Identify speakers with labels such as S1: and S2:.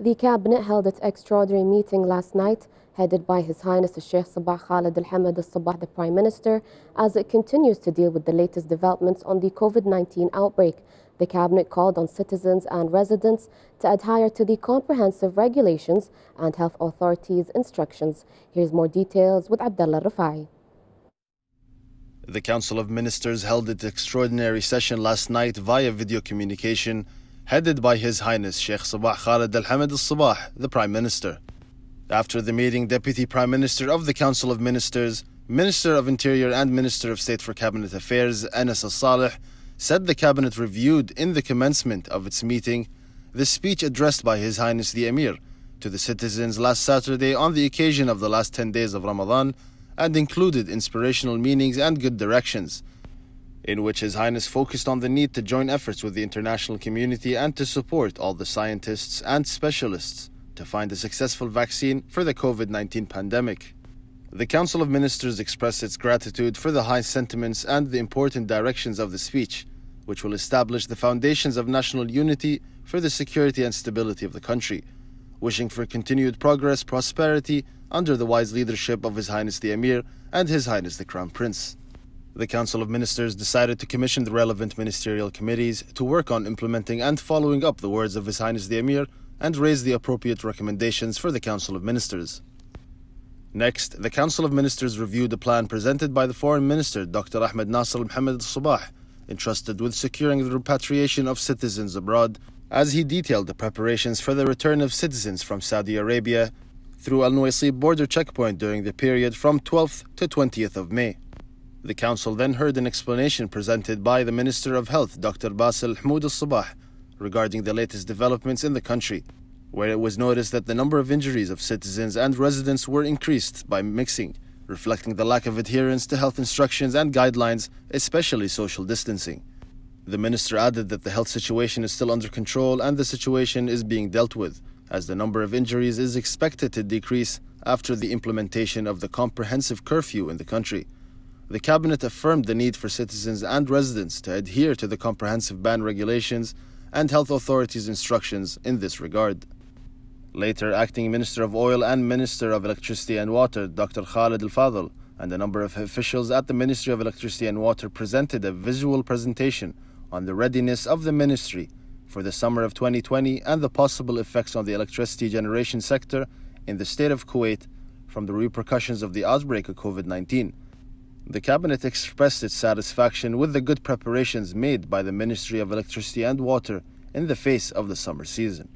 S1: The cabinet held its extraordinary meeting last night, headed by His Highness Sheikh Sabah Khalid Al Hamad Al Sabah, the Prime Minister, as it continues to deal with the latest developments on the COVID 19 outbreak. The cabinet called on citizens and residents to adhere to the comprehensive regulations and health authorities' instructions. Here's more details with Abdullah Rafai.
S2: The Council of Ministers held its extraordinary session last night via video communication, headed by His Highness Sheikh Sabah Khalid Al Hamad Al Sabah, the Prime Minister. After the meeting, Deputy Prime Minister of the Council of Ministers, Minister of Interior and Minister of State for Cabinet Affairs, Anas Al Saleh, said the Cabinet reviewed in the commencement of its meeting the speech addressed by His Highness the Emir to the citizens last Saturday on the occasion of the last 10 days of Ramadan and included inspirational meanings and good directions, in which His Highness focused on the need to join efforts with the international community and to support all the scientists and specialists to find a successful vaccine for the COVID 19 pandemic. The Council of Ministers expressed its gratitude for the high sentiments and the important directions of the speech, which will establish the foundations of national unity for the security and stability of the country, wishing for continued progress, prosperity, under the wise leadership of His Highness the Emir and His Highness the Crown Prince. The Council of Ministers decided to commission the relevant ministerial committees to work on implementing and following up the words of His Highness the Emir and raise the appropriate recommendations for the Council of Ministers. Next, the Council of Ministers reviewed a plan presented by the Foreign Minister Dr. Ahmed Nasser Mohammed Al-Sabah, entrusted with securing the repatriation of citizens abroad, as he detailed the preparations for the return of citizens from Saudi Arabia through Al Nuwaysib border checkpoint during the period from 12th to 20th of May. The Council then heard an explanation presented by the Minister of Health, Dr. Basil Hmoud Al Sabah, regarding the latest developments in the country, where it was noticed that the number of injuries of citizens and residents were increased by mixing, reflecting the lack of adherence to health instructions and guidelines, especially social distancing. The minister added that the health situation is still under control and the situation is being dealt with as the number of injuries is expected to decrease after the implementation of the comprehensive curfew in the country. The cabinet affirmed the need for citizens and residents to adhere to the comprehensive ban regulations and health authorities' instructions in this regard. Later, acting Minister of Oil and Minister of Electricity and Water, Dr. Khalid Al Fadl, and a number of officials at the Ministry of Electricity and Water presented a visual presentation on the readiness of the ministry for the summer of 2020 and the possible effects on the electricity generation sector in the state of Kuwait from the repercussions of the outbreak of COVID 19. The Cabinet expressed its satisfaction with the good preparations made by the Ministry of Electricity and Water in the face of the summer season.